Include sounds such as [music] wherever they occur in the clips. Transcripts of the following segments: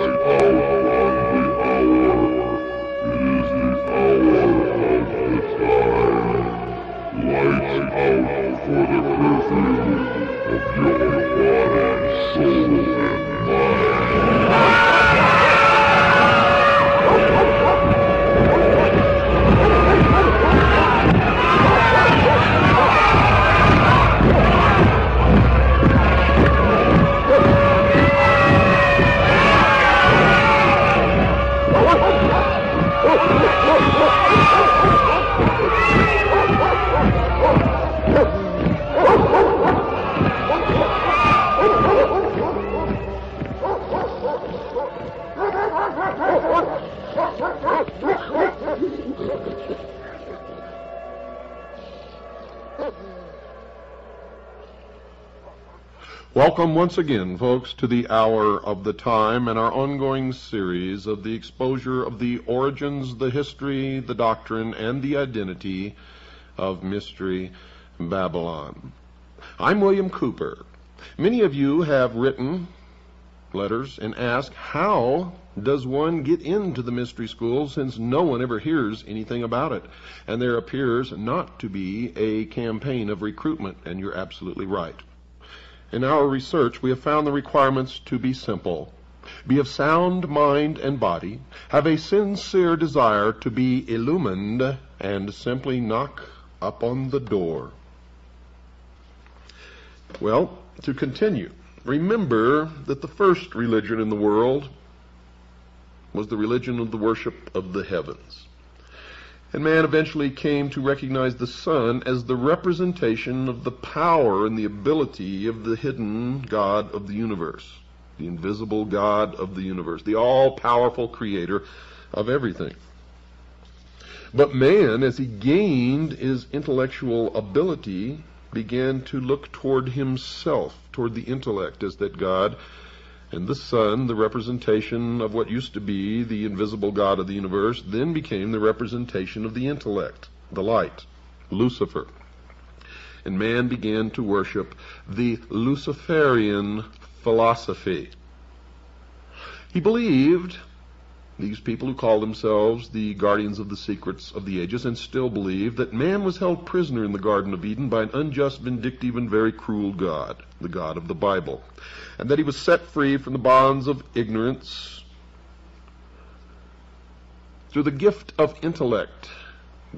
Oi, oi. Welcome once again, folks, to the hour of the time and our ongoing series of the exposure of the origins, the history, the doctrine, and the identity of Mystery Babylon. I'm William Cooper. Many of you have written letters and asked, how does one get into the mystery school since no one ever hears anything about it? And there appears not to be a campaign of recruitment, and you're absolutely right. In our research, we have found the requirements to be simple. Be of sound mind and body, have a sincere desire to be illumined, and simply knock up on the door. Well, to continue, remember that the first religion in the world was the religion of the worship of the heavens. And man eventually came to recognize the sun as the representation of the power and the ability of the hidden God of the universe, the invisible God of the universe, the all-powerful creator of everything. But man, as he gained his intellectual ability, began to look toward himself, toward the intellect as that God and the sun, the representation of what used to be the invisible God of the universe, then became the representation of the intellect, the light, Lucifer. And man began to worship the Luciferian philosophy. He believed, these people who call themselves the guardians of the secrets of the ages and still believe, that man was held prisoner in the Garden of Eden by an unjust, vindictive, and very cruel God, the God of the Bible and that he was set free from the bonds of ignorance through the gift of intellect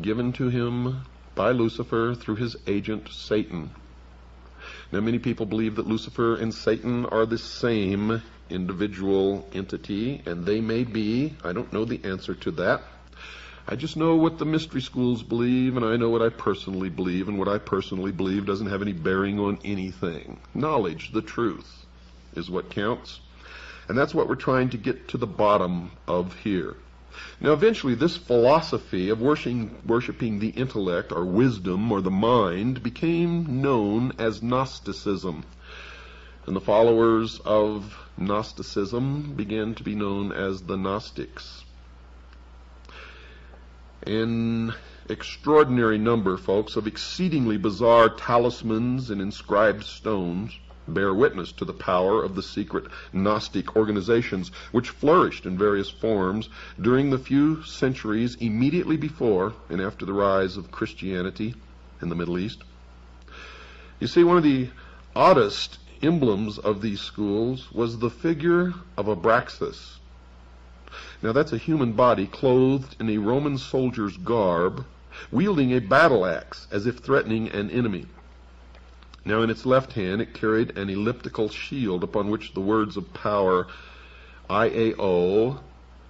given to him by Lucifer through his agent Satan. Now, many people believe that Lucifer and Satan are the same individual entity, and they may be. I don't know the answer to that. I just know what the mystery schools believe, and I know what I personally believe, and what I personally believe doesn't have any bearing on anything. Knowledge, the truth is what counts. And that's what we're trying to get to the bottom of here. Now, eventually, this philosophy of worshiping, worshiping the intellect or wisdom or the mind became known as Gnosticism. And the followers of Gnosticism began to be known as the Gnostics. An extraordinary number, folks, of exceedingly bizarre talismans and inscribed stones bear witness to the power of the secret Gnostic organizations which flourished in various forms during the few centuries immediately before and after the rise of Christianity in the Middle East. You see, one of the oddest emblems of these schools was the figure of Abraxas. Now that's a human body clothed in a Roman soldier's garb, wielding a battle axe as if threatening an enemy. Now in its left hand it carried an elliptical shield upon which the words of power IAO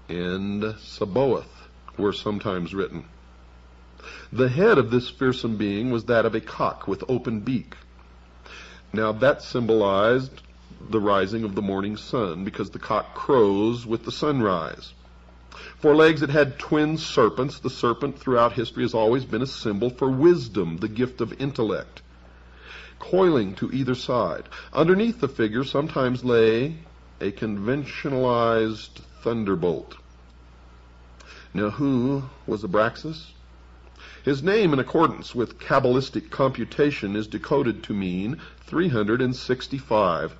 and Sabaoth were sometimes written. The head of this fearsome being was that of a cock with open beak. Now that symbolized the rising of the morning sun because the cock crows with the sunrise. For legs it had twin serpents. The serpent throughout history has always been a symbol for wisdom, the gift of intellect coiling to either side. Underneath the figure sometimes lay a conventionalized thunderbolt. Now, who was Abraxas? His name, in accordance with Kabbalistic computation, is decoded to mean 365.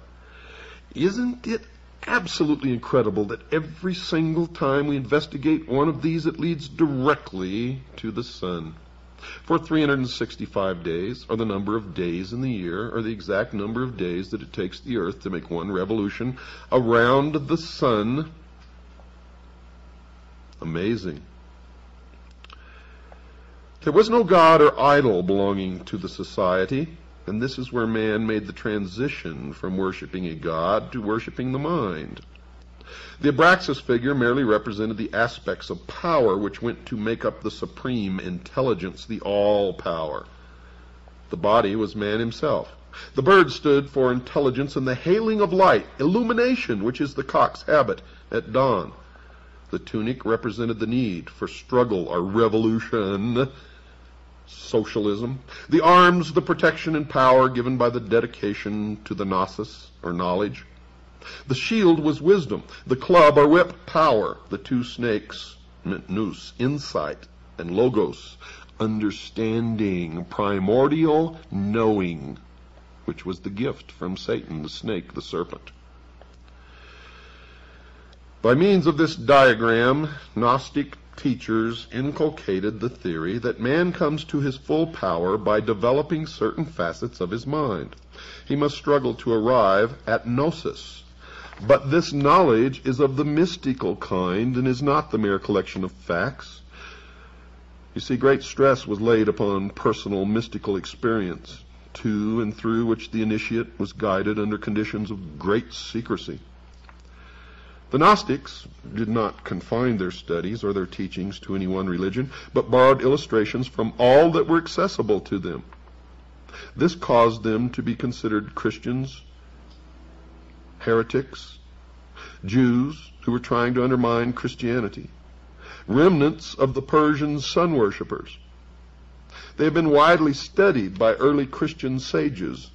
Isn't it absolutely incredible that every single time we investigate one of these, it leads directly to the sun. For 365 days, or the number of days in the year, or the exact number of days that it takes the earth to make one revolution around the sun. Amazing. There was no god or idol belonging to the society. And this is where man made the transition from worshiping a god to worshiping the mind. The Abraxas figure merely represented the aspects of power which went to make up the supreme intelligence, the all power. The body was man himself. The bird stood for intelligence and the hailing of light, illumination, which is the cock's habit at dawn. The tunic represented the need for struggle or revolution socialism. The arms, the protection and power given by the dedication to the gnosis, or knowledge. The shield was wisdom. The club or whip, power. The two snakes meant nous, insight, and logos, understanding, primordial knowing, which was the gift from Satan, the snake, the serpent. By means of this diagram, Gnostic teachers inculcated the theory that man comes to his full power by developing certain facets of his mind. He must struggle to arrive at gnosis. But this knowledge is of the mystical kind and is not the mere collection of facts. You see, great stress was laid upon personal mystical experience, to and through which the initiate was guided under conditions of great secrecy. The Gnostics did not confine their studies or their teachings to any one religion, but borrowed illustrations from all that were accessible to them. This caused them to be considered Christians, heretics, Jews who were trying to undermine Christianity, remnants of the Persian sun worshippers. They have been widely studied by early Christian sages,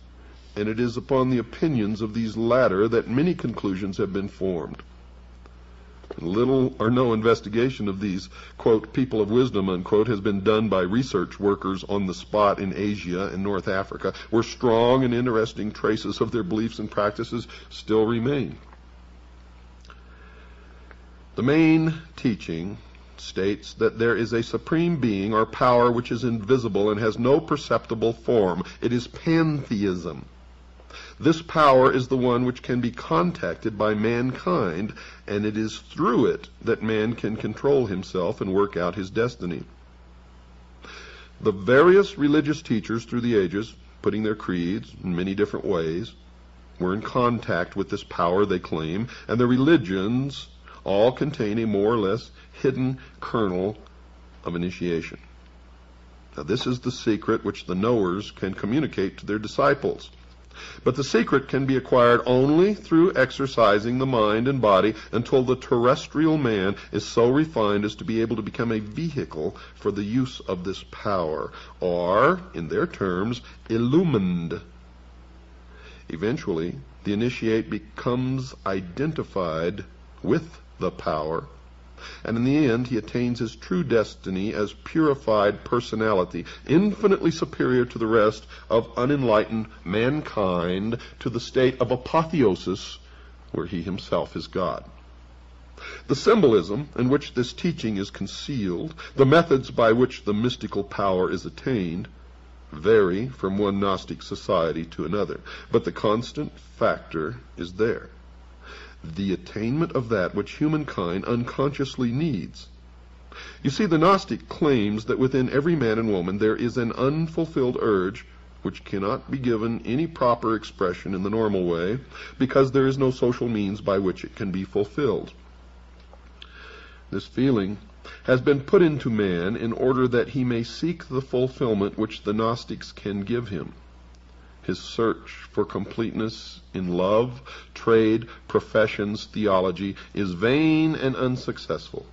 and it is upon the opinions of these latter that many conclusions have been formed. Little or no investigation of these, quote, people of wisdom, unquote, has been done by research workers on the spot in Asia and North Africa, where strong and interesting traces of their beliefs and practices still remain. The main teaching states that there is a supreme being or power which is invisible and has no perceptible form. It is pantheism. This power is the one which can be contacted by mankind, and it is through it that man can control himself and work out his destiny. The various religious teachers through the ages, putting their creeds in many different ways, were in contact with this power they claim, and their religions all contain a more or less hidden kernel of initiation. Now, this is the secret which the knowers can communicate to their disciples. But the secret can be acquired only through exercising the mind and body until the terrestrial man is so refined as to be able to become a vehicle for the use of this power, or, in their terms, illumined. Eventually, the initiate becomes identified with the power and in the end he attains his true destiny as purified personality, infinitely superior to the rest of unenlightened mankind, to the state of apotheosis, where he himself is God. The symbolism in which this teaching is concealed, the methods by which the mystical power is attained, vary from one Gnostic society to another, but the constant factor is there the attainment of that which humankind unconsciously needs. You see, the Gnostic claims that within every man and woman there is an unfulfilled urge which cannot be given any proper expression in the normal way because there is no social means by which it can be fulfilled. This feeling has been put into man in order that he may seek the fulfillment which the Gnostics can give him his search for completeness in love, trade, professions, theology is vain and unsuccessful.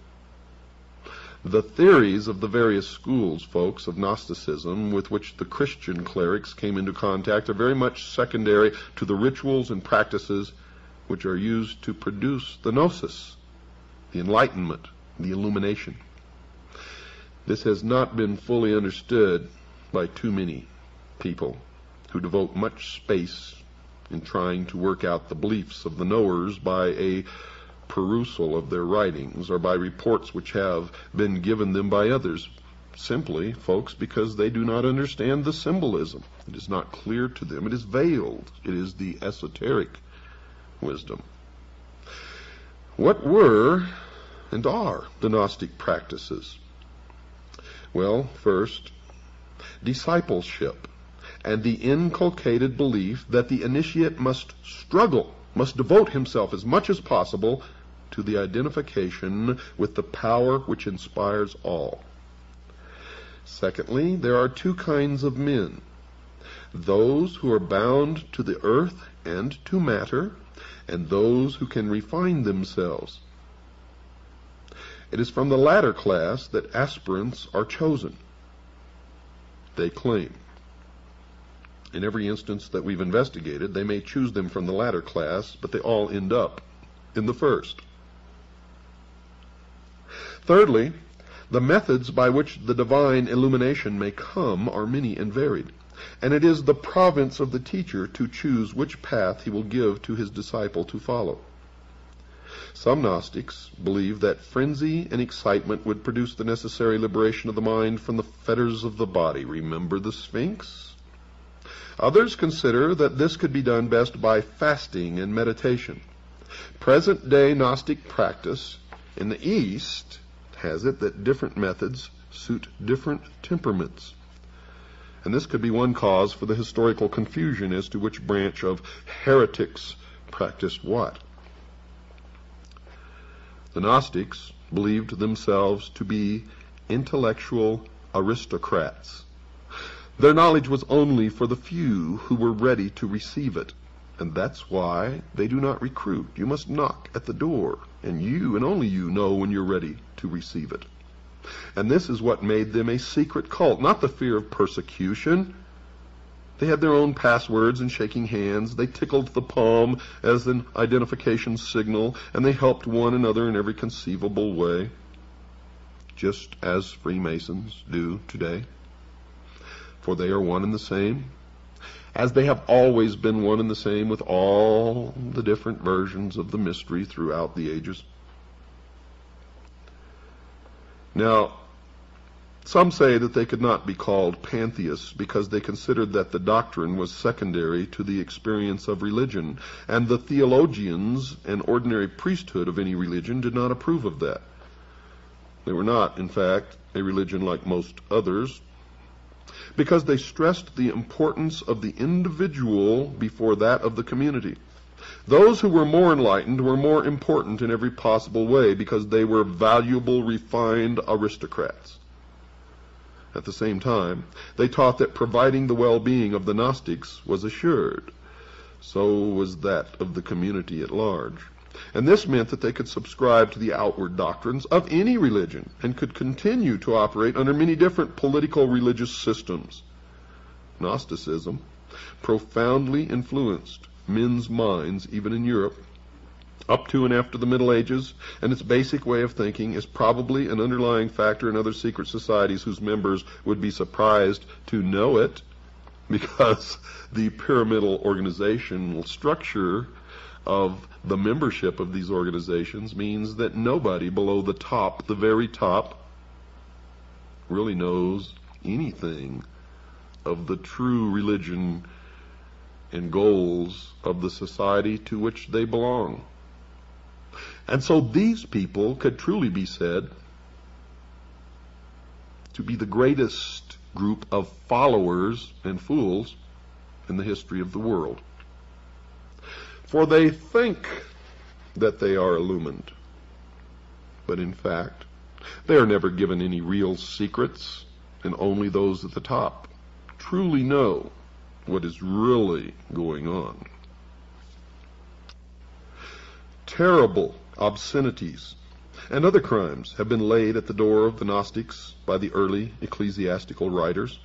The theories of the various schools, folks, of Gnosticism with which the Christian clerics came into contact are very much secondary to the rituals and practices which are used to produce the gnosis, the enlightenment, the illumination. This has not been fully understood by too many people who devote much space in trying to work out the beliefs of the knowers by a perusal of their writings or by reports which have been given them by others. Simply, folks, because they do not understand the symbolism. It is not clear to them. It is veiled. It is the esoteric wisdom. What were and are the Gnostic practices? Well, first, discipleship and the inculcated belief that the initiate must struggle, must devote himself as much as possible to the identification with the power which inspires all. Secondly, there are two kinds of men those who are bound to the earth and to matter, and those who can refine themselves. It is from the latter class that aspirants are chosen. They claim. In every instance that we've investigated, they may choose them from the latter class, but they all end up in the first. Thirdly, the methods by which the divine illumination may come are many and varied, and it is the province of the teacher to choose which path he will give to his disciple to follow. Some Gnostics believe that frenzy and excitement would produce the necessary liberation of the mind from the fetters of the body. Remember the Sphinx? Others consider that this could be done best by fasting and meditation. Present day Gnostic practice in the East has it that different methods suit different temperaments. And this could be one cause for the historical confusion as to which branch of heretics practiced what. The Gnostics believed themselves to be intellectual aristocrats. Their knowledge was only for the few who were ready to receive it. And that's why they do not recruit. You must knock at the door, and you and only you know when you're ready to receive it. And this is what made them a secret cult, not the fear of persecution. They had their own passwords and shaking hands. They tickled the palm as an identification signal, and they helped one another in every conceivable way, just as Freemasons do today for they are one and the same, as they have always been one and the same with all the different versions of the mystery throughout the ages. Now, some say that they could not be called pantheists because they considered that the doctrine was secondary to the experience of religion, and the theologians and ordinary priesthood of any religion did not approve of that. They were not, in fact, a religion like most others, because they stressed the importance of the individual before that of the community. Those who were more enlightened were more important in every possible way because they were valuable, refined aristocrats. At the same time, they taught that providing the well-being of the Gnostics was assured. So was that of the community at large. And this meant that they could subscribe to the outward doctrines of any religion and could continue to operate under many different political religious systems. Gnosticism profoundly influenced men's minds, even in Europe, up to and after the Middle Ages, and its basic way of thinking is probably an underlying factor in other secret societies whose members would be surprised to know it because the pyramidal organizational structure of the membership of these organizations means that nobody below the top, the very top, really knows anything of the true religion and goals of the society to which they belong. And so these people could truly be said to be the greatest group of followers and fools in the history of the world. For they think that they are illumined. But in fact, they are never given any real secrets, and only those at the top truly know what is really going on. Terrible obscenities and other crimes have been laid at the door of the Gnostics by the early ecclesiastical writers,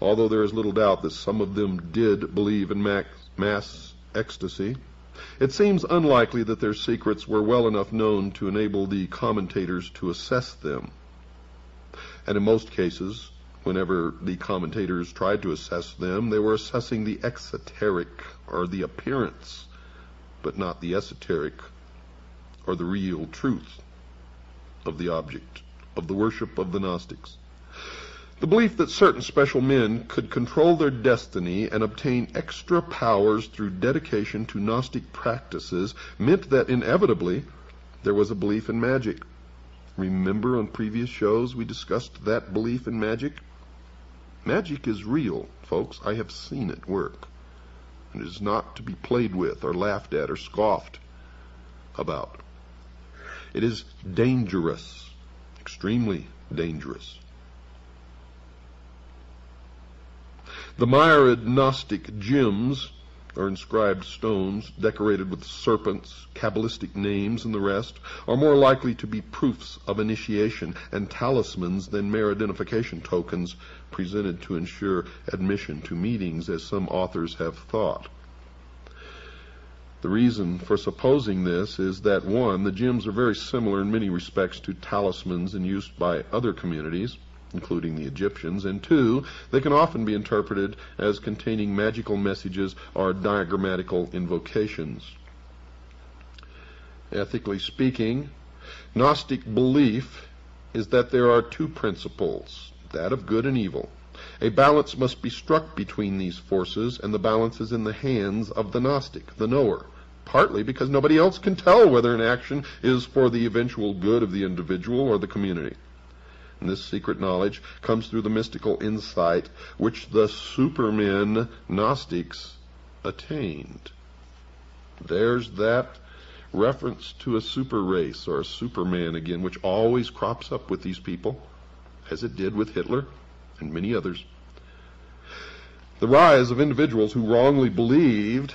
although there is little doubt that some of them did believe in mass ecstasy, it seems unlikely that their secrets were well enough known to enable the commentators to assess them. And in most cases, whenever the commentators tried to assess them, they were assessing the exoteric or the appearance, but not the esoteric or the real truth of the object of the worship of the Gnostics. The belief that certain special men could control their destiny and obtain extra powers through dedication to Gnostic practices meant that inevitably there was a belief in magic. Remember on previous shows we discussed that belief in magic? Magic is real, folks. I have seen it work. And it is not to be played with or laughed at or scoffed about. It is dangerous, extremely dangerous. The myriad Gnostic gems are inscribed stones decorated with serpents, cabalistic names, and the rest, are more likely to be proofs of initiation and talismans than mere identification tokens presented to ensure admission to meetings, as some authors have thought. The reason for supposing this is that, one, the gems are very similar in many respects to talismans in use by other communities including the Egyptians, and two, they can often be interpreted as containing magical messages or diagrammatical invocations. Ethically speaking, Gnostic belief is that there are two principles, that of good and evil. A balance must be struck between these forces, and the balance is in the hands of the Gnostic, the knower, partly because nobody else can tell whether an action is for the eventual good of the individual or the community. And this secret knowledge comes through the mystical insight which the supermen Gnostics attained. There's that reference to a super race or a superman again, which always crops up with these people, as it did with Hitler and many others. The rise of individuals who wrongly believed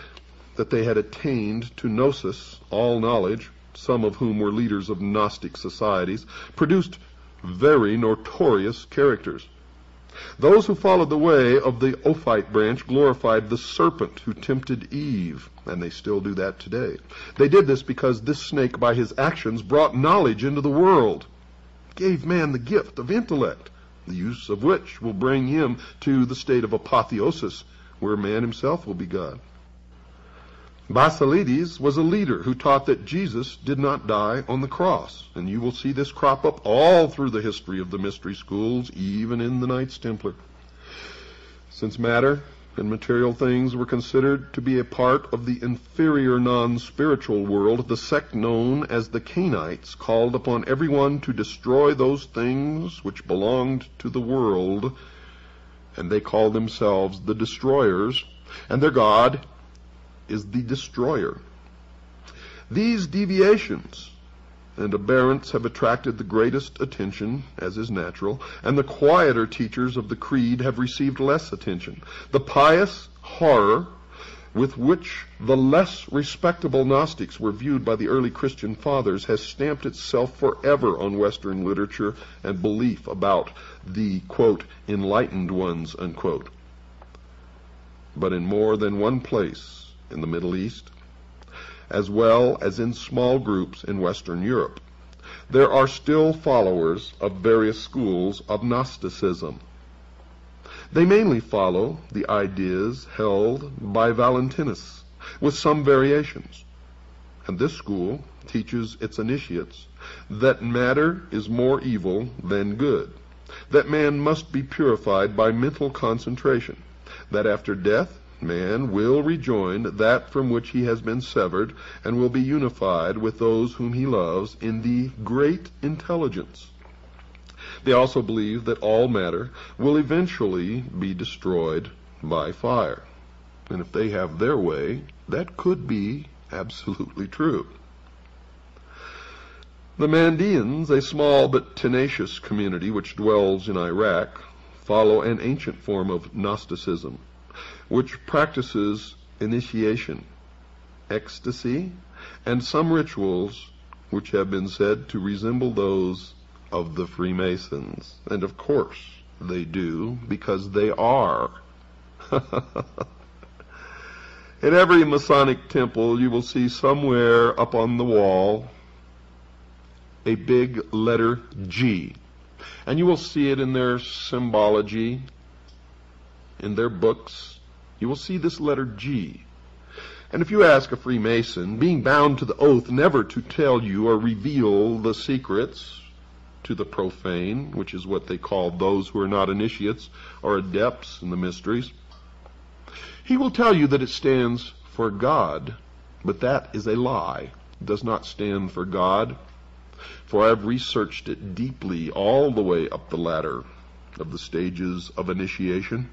that they had attained to gnosis, all knowledge, some of whom were leaders of Gnostic societies, produced very notorious characters. Those who followed the way of the Ophite branch glorified the serpent who tempted Eve, and they still do that today. They did this because this snake, by his actions, brought knowledge into the world, gave man the gift of intellect, the use of which will bring him to the state of apotheosis, where man himself will be God. Basilides was a leader who taught that Jesus did not die on the cross. And you will see this crop up all through the history of the mystery schools, even in the Knights Templar. Since matter and material things were considered to be a part of the inferior non-spiritual world, the sect known as the Cainites called upon everyone to destroy those things which belonged to the world, and they called themselves the destroyers, and their god is the destroyer. These deviations and aberrants have attracted the greatest attention, as is natural, and the quieter teachers of the creed have received less attention. The pious horror with which the less respectable Gnostics were viewed by the early Christian fathers has stamped itself forever on Western literature and belief about the, quote, enlightened ones, unquote. But in more than one place, in the Middle East, as well as in small groups in Western Europe. There are still followers of various schools of Gnosticism. They mainly follow the ideas held by Valentinus, with some variations. And this school teaches its initiates that matter is more evil than good, that man must be purified by mental concentration, that after death man will rejoin that from which he has been severed, and will be unified with those whom he loves in the great intelligence. They also believe that all matter will eventually be destroyed by fire. And if they have their way, that could be absolutely true. The Mandeans, a small but tenacious community which dwells in Iraq, follow an ancient form of Gnosticism which practices initiation, ecstasy, and some rituals which have been said to resemble those of the Freemasons. And of course they do, because they are. [laughs] In every Masonic temple, you will see somewhere up on the wall a big letter G. And you will see it in their symbology, in their books. You will see this letter G. And if you ask a Freemason, being bound to the oath never to tell you or reveal the secrets to the profane, which is what they call those who are not initiates or adepts in the mysteries, he will tell you that it stands for God, but that is a lie. It does not stand for God, for I have researched it deeply all the way up the ladder of the stages of initiation.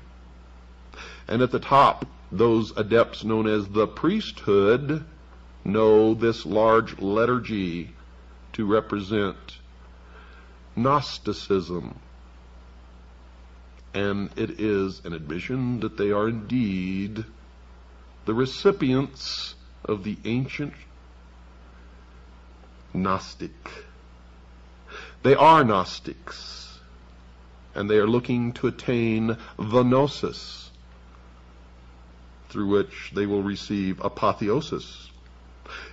And at the top, those adepts known as the priesthood know this large letter G to represent Gnosticism. And it is an admission that they are indeed the recipients of the ancient Gnostic. They are Gnostics, and they are looking to attain the Gnosis, through which they will receive apotheosis.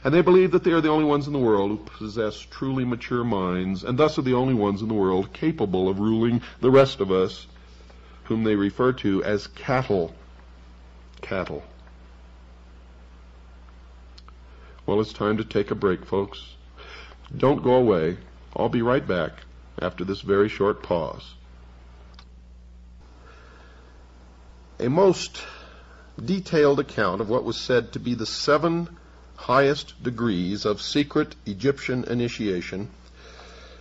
And they believe that they are the only ones in the world who possess truly mature minds, and thus are the only ones in the world capable of ruling the rest of us, whom they refer to as cattle. Cattle. Well, it's time to take a break, folks. Don't go away. I'll be right back after this very short pause. A most detailed account of what was said to be the seven highest degrees of secret Egyptian initiation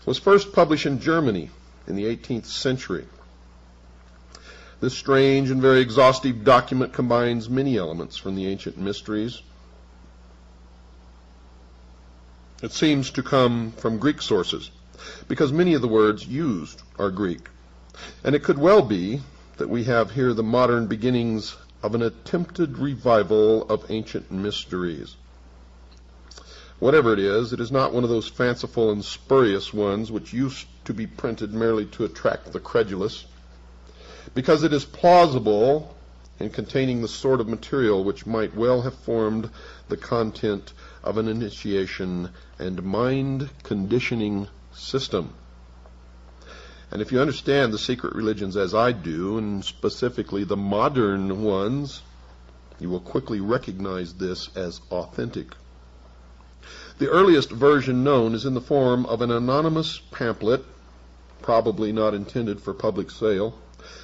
was first published in Germany in the 18th century. This strange and very exhaustive document combines many elements from the ancient mysteries. It seems to come from Greek sources, because many of the words used are Greek. And it could well be that we have here the modern beginnings of an attempted revival of ancient mysteries. Whatever it is, it is not one of those fanciful and spurious ones which used to be printed merely to attract the credulous, because it is plausible in containing the sort of material which might well have formed the content of an initiation and mind conditioning system. And if you understand the secret religions as I do, and specifically the modern ones, you will quickly recognize this as authentic. The earliest version known is in the form of an anonymous pamphlet, probably not intended for public sale,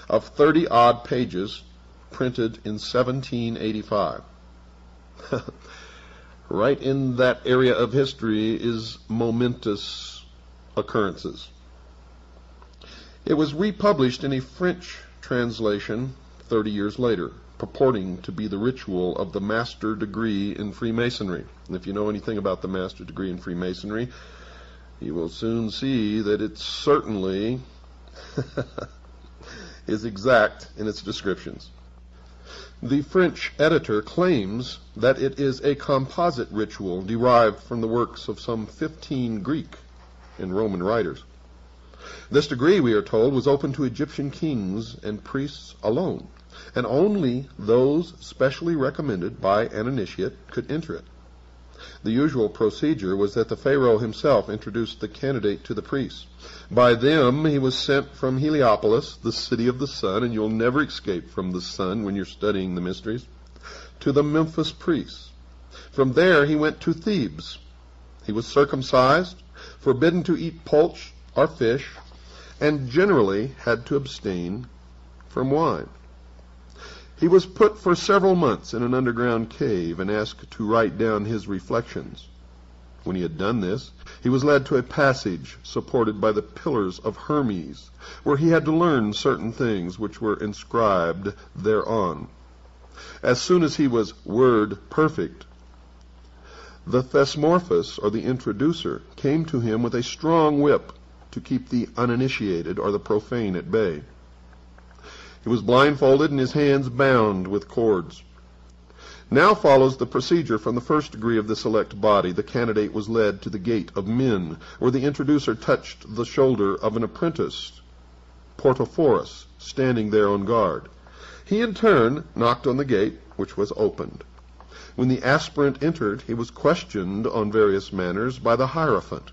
of 30 odd pages, printed in 1785. [laughs] right in that area of history is momentous occurrences. It was republished in a French translation 30 years later purporting to be the ritual of the master degree in Freemasonry. And if you know anything about the master degree in Freemasonry, you will soon see that it certainly [laughs] is exact in its descriptions. The French editor claims that it is a composite ritual derived from the works of some 15 Greek and Roman writers. This degree, we are told, was open to Egyptian kings and priests alone and only those specially recommended by an initiate could enter it. The usual procedure was that the Pharaoh himself introduced the candidate to the priests. By them he was sent from Heliopolis, the city of the sun, and you'll never escape from the sun when you're studying the mysteries, to the Memphis priests. From there he went to Thebes. He was circumcised, forbidden to eat poultry or fish, and generally had to abstain from wine. He was put for several months in an underground cave and asked to write down his reflections. When he had done this, he was led to a passage supported by the pillars of Hermes, where he had to learn certain things which were inscribed thereon. As soon as he was word perfect, the Thesmophorus, or the introducer, came to him with a strong whip to keep the uninitiated or the profane at bay. He was blindfolded and his hands bound with cords. Now follows the procedure from the first degree of the select body. The candidate was led to the gate of men, where the introducer touched the shoulder of an apprentice, Portophorus, standing there on guard. He in turn knocked on the gate, which was opened. When the aspirant entered, he was questioned on various matters by the Hierophant.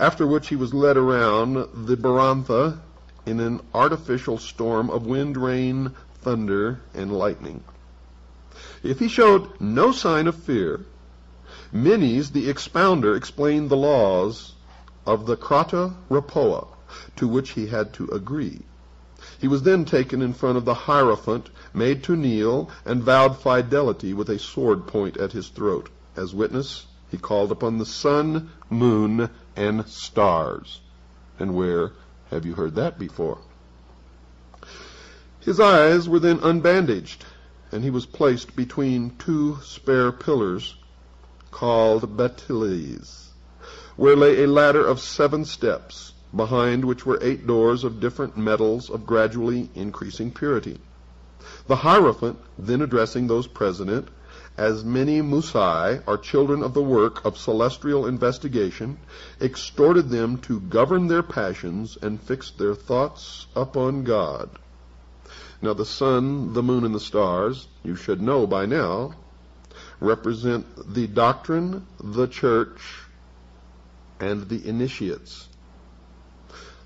After which he was led around the Barantha in an artificial storm of wind, rain, thunder, and lightning. If he showed no sign of fear, Menes, the expounder, explained the laws of the Crata Repoa, to which he had to agree. He was then taken in front of the Hierophant, made to kneel, and vowed fidelity with a sword point at his throat. As witness, he called upon the sun, moon, and stars. And where have you heard that before? His eyes were then unbandaged, and he was placed between two spare pillars called bateles, where lay a ladder of seven steps, behind which were eight doors of different metals of gradually increasing purity. The Hierophant, then addressing those present, as many Musai are children of the work of celestial investigation, exhorted them to govern their passions and fix their thoughts upon God. Now the sun, the moon, and the stars, you should know by now, represent the doctrine, the church, and the initiates.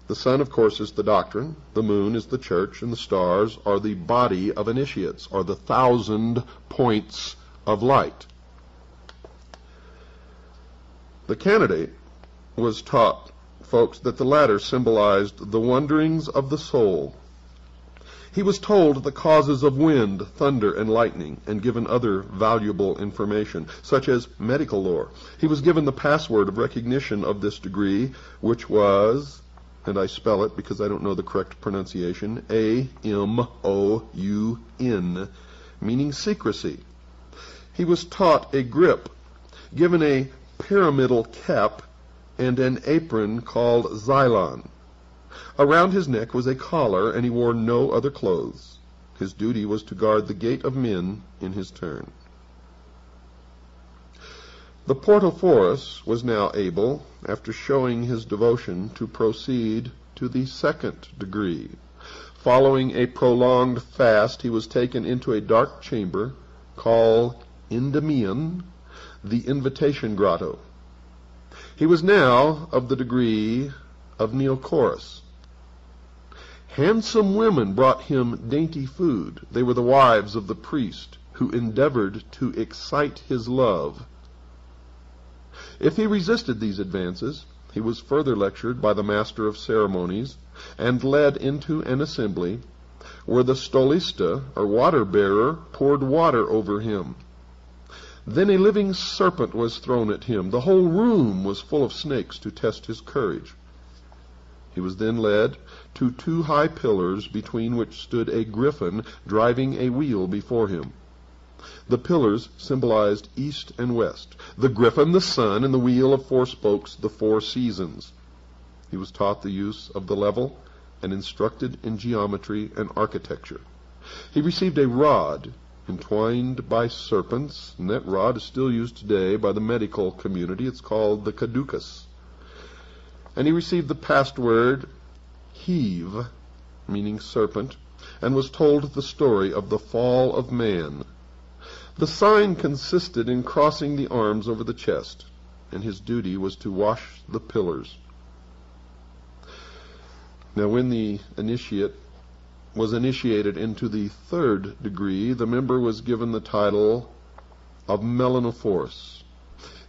The sun, of course, is the doctrine, the moon is the church, and the stars are the body of initiates, or the thousand points of light. The candidate was taught, folks, that the latter symbolized the wanderings of the soul. He was told the causes of wind, thunder, and lightning, and given other valuable information, such as medical lore. He was given the password of recognition of this degree, which was, and I spell it because I don't know the correct pronunciation, A-M-O-U-N, meaning secrecy. He was taught a grip, given a pyramidal cap, and an apron called xylon. Around his neck was a collar, and he wore no other clothes. His duty was to guard the gate of men in his turn. The Portophorus was now able, after showing his devotion, to proceed to the second degree. Following a prolonged fast, he was taken into a dark chamber called Endymion, the invitation grotto. He was now of the degree of Neocorus. Handsome women brought him dainty food. They were the wives of the priest, who endeavored to excite his love. If he resisted these advances, he was further lectured by the master of ceremonies, and led into an assembly, where the stolista, or water bearer, poured water over him. Then a living serpent was thrown at him. The whole room was full of snakes to test his courage. He was then led to two high pillars between which stood a griffin driving a wheel before him. The pillars symbolized east and west, the griffin the sun, and the wheel of four spokes the four seasons. He was taught the use of the level and instructed in geometry and architecture. He received a rod entwined by serpents, and that rod is still used today by the medical community. It's called the caduceus. And he received the password Heave, meaning serpent, and was told the story of the fall of man. The sign consisted in crossing the arms over the chest, and his duty was to wash the pillars. Now, when the initiate was initiated into the third degree, the member was given the title of Melanophorus.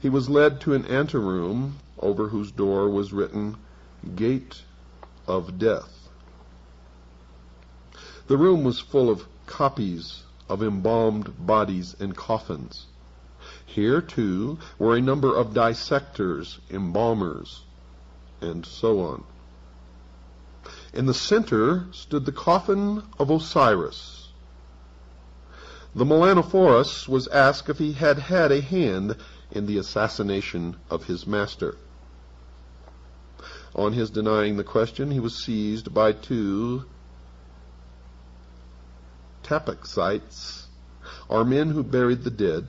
He was led to an anteroom over whose door was written Gate of Death. The room was full of copies of embalmed bodies and coffins. Here, too, were a number of dissectors, embalmers, and so on. In the center stood the coffin of Osiris. The Melanophorus was asked if he had had a hand in the assassination of his master. On his denying the question, he was seized by two tapaxites, or men who buried the dead,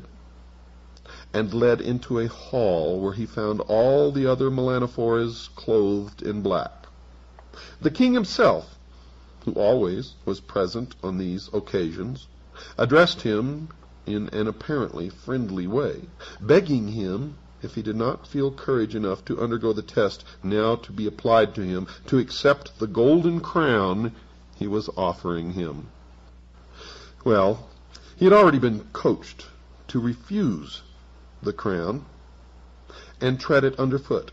and led into a hall where he found all the other Melanophores clothed in black. The king himself, who always was present on these occasions, addressed him in an apparently friendly way, begging him if he did not feel courage enough to undergo the test now to be applied to him, to accept the golden crown he was offering him. Well, he had already been coached to refuse the crown and tread it underfoot.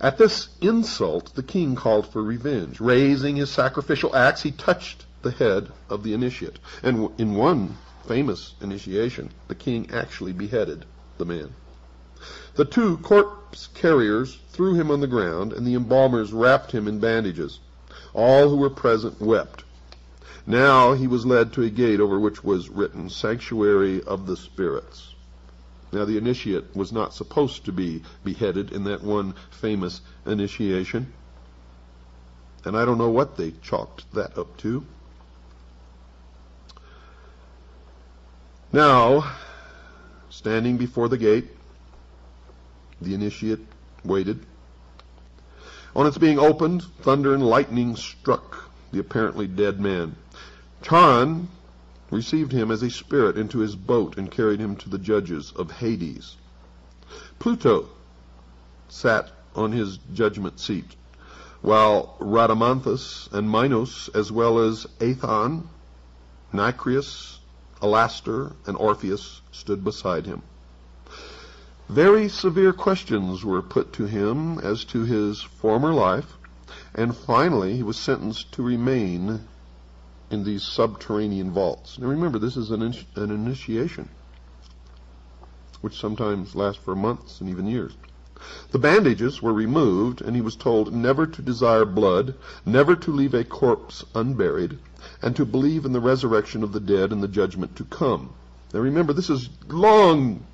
At this insult, the king called for revenge. Raising his sacrificial axe, he touched the head of the initiate. And in one famous initiation, the king actually beheaded the man. The two corpse carriers threw him on the ground, and the embalmers wrapped him in bandages. All who were present wept. Now he was led to a gate over which was written, Sanctuary of the Spirits. Now the initiate was not supposed to be beheaded in that one famous initiation. And I don't know what they chalked that up to. Now, standing before the gate, the initiate waited. On its being opened, thunder and lightning struck the apparently dead man. Charon received him as a spirit into his boat and carried him to the judges of Hades. Pluto sat on his judgment seat, while Rhadamanthus and Minos, as well as Aethon, Nycteus, Alastor, and Orpheus, stood beside him. Very severe questions were put to him as to his former life, and finally he was sentenced to remain in these subterranean vaults. Now remember, this is an, in- an initiation, which sometimes lasts for months and even years. The bandages were removed, and he was told never to desire blood, never to leave a corpse unburied, and to believe in the resurrection of the dead and the judgment to come. Now remember, this is long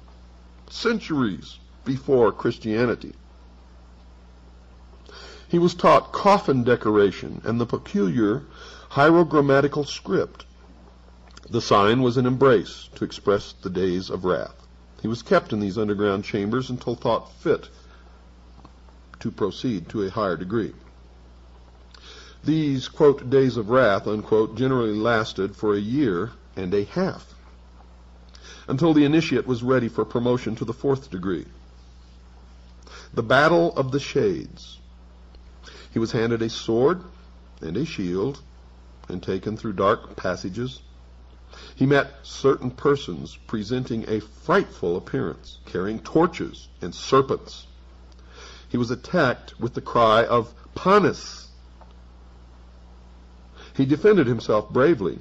centuries before Christianity. He was taught coffin decoration and the peculiar hierogrammatical script. The sign was an embrace to express the days of wrath. He was kept in these underground chambers until thought fit to proceed to a higher degree. These, quote, days of wrath, unquote, generally lasted for a year and a half until the initiate was ready for promotion to the fourth degree. The Battle of the Shades. He was handed a sword and a shield and taken through dark passages. He met certain persons presenting a frightful appearance, carrying torches and serpents. He was attacked with the cry of Panis. He defended himself bravely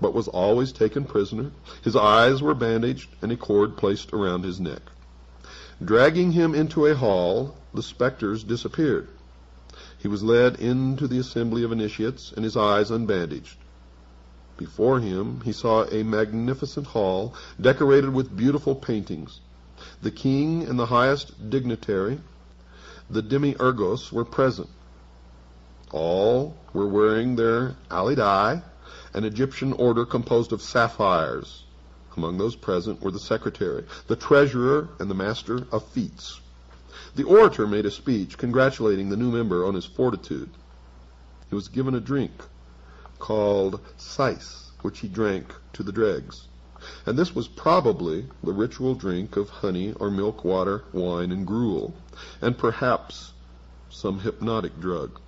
but was always taken prisoner. His eyes were bandaged and a cord placed around his neck. Dragging him into a hall, the specters disappeared. He was led into the assembly of initiates and his eyes unbandaged. Before him he saw a magnificent hall decorated with beautiful paintings. The king and the highest dignitary, the demiurgos, were present. All were wearing their alidai, an Egyptian order composed of sapphires. Among those present were the secretary, the treasurer, and the master of feats. The orator made a speech congratulating the new member on his fortitude. He was given a drink called sais, which he drank to the dregs. And this was probably the ritual drink of honey or milk water, wine, and gruel, and perhaps some hypnotic drug.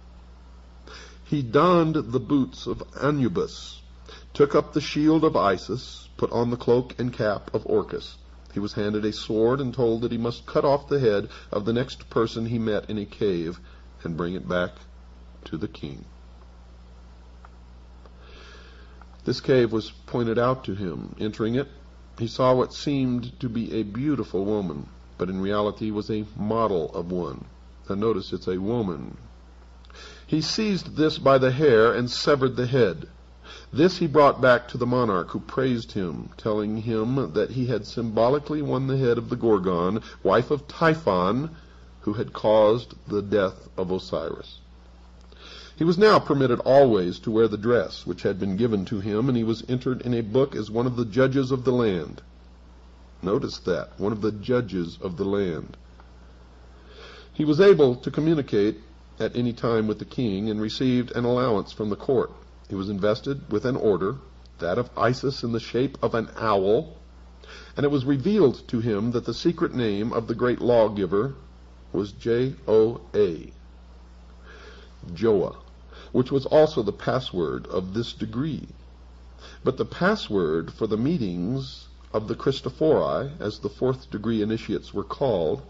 He donned the boots of Anubis, took up the shield of Isis, put on the cloak and cap of Orcus. He was handed a sword and told that he must cut off the head of the next person he met in a cave and bring it back to the king. This cave was pointed out to him. Entering it, he saw what seemed to be a beautiful woman, but in reality was a model of one. Now notice it's a woman he seized this by the hair and severed the head. This he brought back to the monarch, who praised him, telling him that he had symbolically won the head of the Gorgon, wife of Typhon, who had caused the death of Osiris. He was now permitted always to wear the dress which had been given to him, and he was entered in a book as one of the judges of the land. Notice that, one of the judges of the land. He was able to communicate at any time with the king and received an allowance from the court. He was invested with an order, that of Isis in the shape of an owl, And it was revealed to him that the secret name of the great lawgiver was J-O-A, Joah, which was also the password of this degree. But the password for the meetings of the Christophori, as the fourth degree initiates were called,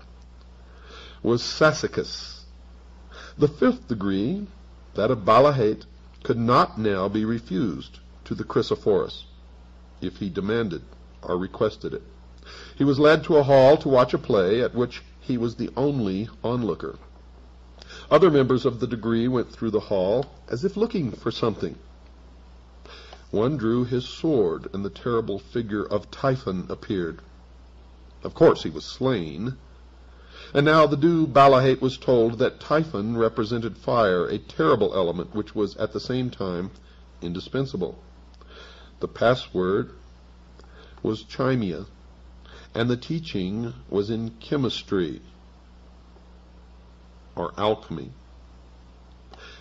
was Sassacus. The fifth degree, that of Balahait, could not now be refused to the Chrysophorus, if he demanded or requested it. He was led to a hall to watch a play at which he was the only onlooker. Other members of the degree went through the hall as if looking for something. One drew his sword, and the terrible figure of Typhon appeared. Of course he was slain. And now the Dew Balahait was told that Typhon represented fire, a terrible element which was at the same time indispensable. The password was Chimia, and the teaching was in chemistry or alchemy.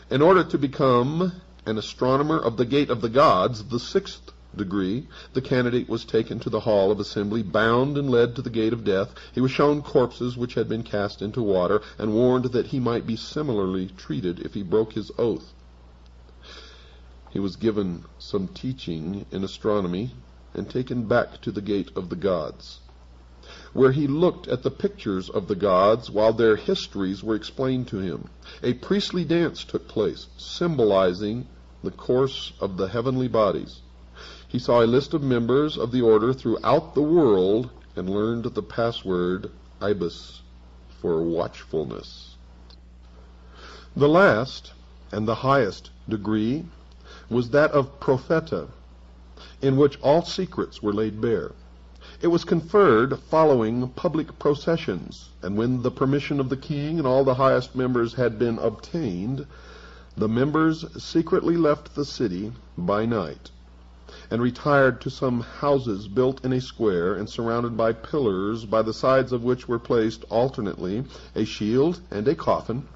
In order to become an astronomer of the gate of the gods, the sixth degree, the candidate was taken to the hall of assembly, bound and led to the gate of death. He was shown corpses which had been cast into water, and warned that he might be similarly treated if he broke his oath. He was given some teaching in astronomy, and taken back to the gate of the gods, where he looked at the pictures of the gods while their histories were explained to him. A priestly dance took place, symbolizing the course of the heavenly bodies. He saw a list of members of the order throughout the world and learned the password Ibis for watchfulness. The last and the highest degree was that of Propheta, in which all secrets were laid bare. It was conferred following public processions, and when the permission of the king and all the highest members had been obtained, the members secretly left the city by night, and retired to some houses built in a square and surrounded by pillars, by the sides of which were placed alternately a shield and a coffin,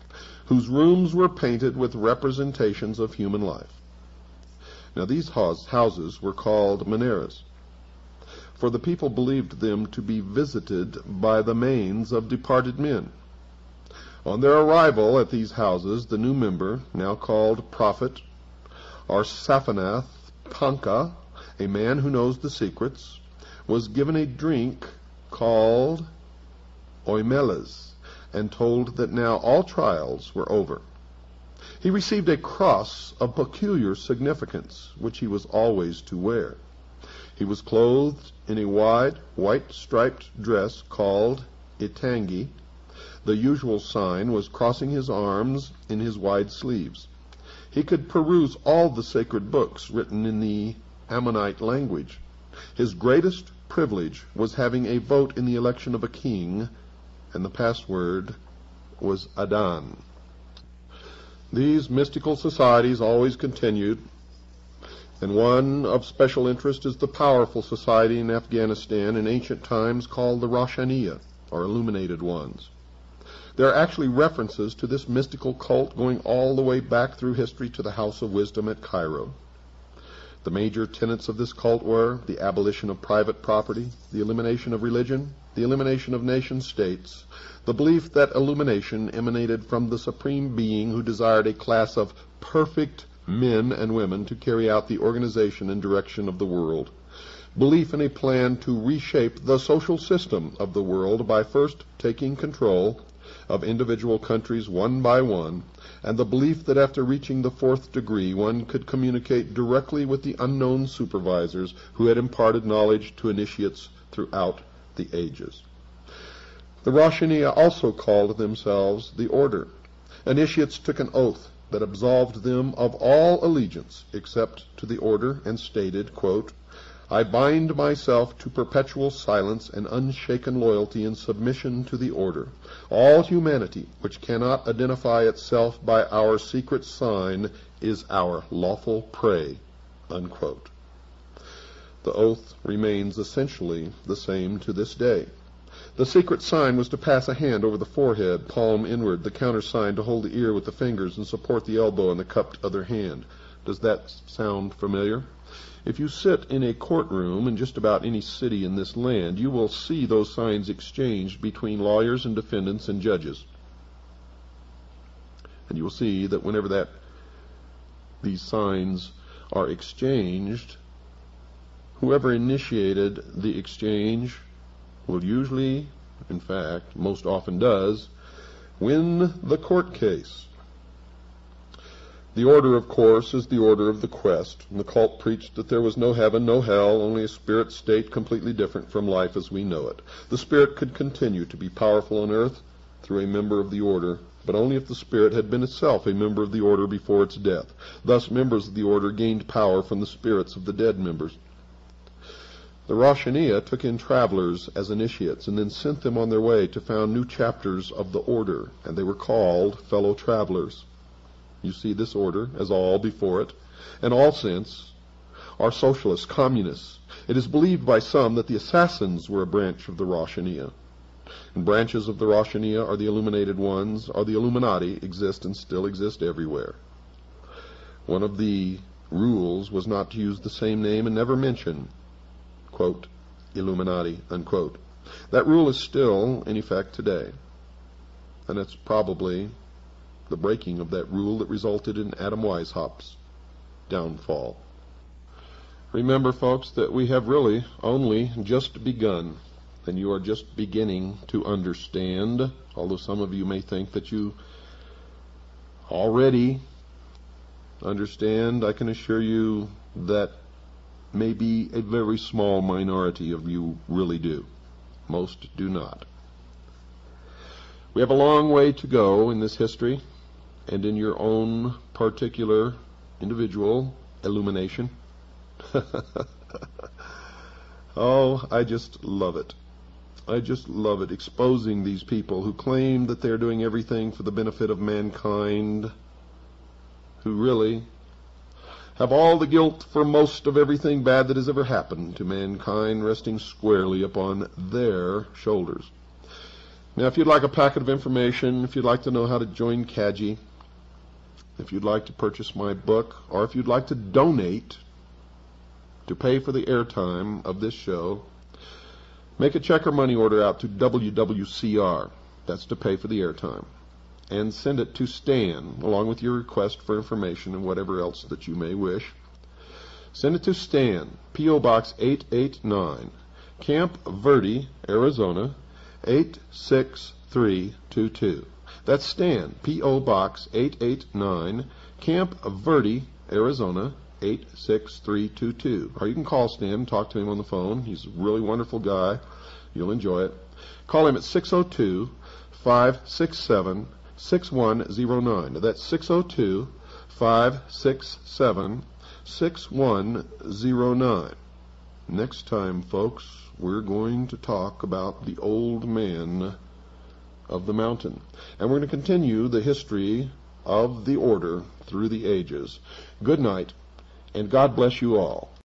whose rooms were painted with representations of human life. Now these houses were called Maneras, for the people believed them to be visited by the manes of departed men. On their arrival at these houses, the new member, now called Prophet, or Panka, a man who knows the secrets, was given a drink called oimeles, and told that now all trials were over. He received a cross of peculiar significance, which he was always to wear. He was clothed in a wide, white striped dress called itangi, the usual sign was crossing his arms in his wide sleeves. He could peruse all the sacred books written in the Ammonite language. His greatest privilege was having a vote in the election of a king, and the password was Adan. These mystical societies always continued, and one of special interest is the powerful society in Afghanistan in ancient times called the Roshaniya, or Illuminated Ones. There are actually references to this mystical cult going all the way back through history to the House of Wisdom at Cairo. The major tenets of this cult were the abolition of private property, the elimination of religion, the elimination of nation states, the belief that illumination emanated from the Supreme Being who desired a class of perfect men and women to carry out the organization and direction of the world, belief in a plan to reshape the social system of the world by first taking control of individual countries one by one, and the belief that after reaching the fourth degree one could communicate directly with the unknown supervisors who had imparted knowledge to initiates throughout the ages. The Roshaniya also called themselves the Order. Initiates took an oath that absolved them of all allegiance except to the Order and stated, quote, I bind myself to perpetual silence and unshaken loyalty and submission to the order. All humanity which cannot identify itself by our secret sign is our lawful prey. Unquote. The oath remains essentially the same to this day. The secret sign was to pass a hand over the forehead, palm inward, the countersign to hold the ear with the fingers and support the elbow in the cupped other hand. Does that sound familiar? If you sit in a courtroom in just about any city in this land, you will see those signs exchanged between lawyers and defendants and judges. And you will see that whenever that these signs are exchanged, whoever initiated the exchange will usually, in fact, most often does, win the court case. The order, of course, is the order of the quest. And the cult preached that there was no heaven, no hell, only a spirit state completely different from life as we know it. The spirit could continue to be powerful on earth through a member of the order, but only if the spirit had been itself a member of the order before its death. Thus, members of the order gained power from the spirits of the dead members. The Roshaniya took in travelers as initiates and then sent them on their way to found new chapters of the order, and they were called fellow travelers. You see this order, as all before it, and all since, are socialists, communists. It is believed by some that the assassins were a branch of the Roshaniya. And branches of the Roshaniya are the illuminated ones, are the Illuminati, exist and still exist everywhere. One of the rules was not to use the same name and never mention, quote, Illuminati, unquote. That rule is still in effect today. And it's probably the breaking of that rule that resulted in Adam Weishaupt's downfall. Remember, folks, that we have really only just begun, and you are just beginning to understand, although some of you may think that you already understand. I can assure you that maybe a very small minority of you really do. Most do not. We have a long way to go in this history and in your own particular individual illumination. [laughs] oh, I just love it. I just love it, exposing these people who claim that they're doing everything for the benefit of mankind, who really have all the guilt for most of everything bad that has ever happened to mankind resting squarely upon their shoulders. Now, if you'd like a packet of information, if you'd like to know how to join CAJI, if you'd like to purchase my book, or if you'd like to donate to pay for the airtime of this show, make a check or money order out to WWCR. That's to pay for the airtime. And send it to Stan, along with your request for information and whatever else that you may wish. Send it to Stan, P.O. Box 889, Camp Verde, Arizona, 86322. That's Stan, P.O. Box 889, Camp Verde, Arizona 86322. Or you can call Stan talk to him on the phone. He's a really wonderful guy. You'll enjoy it. Call him at 602 567 6109. That's 602 567 6109. Next time, folks, we're going to talk about the old man of the mountain. And we're going to continue the history of the order through the ages. Good night, and God bless you all.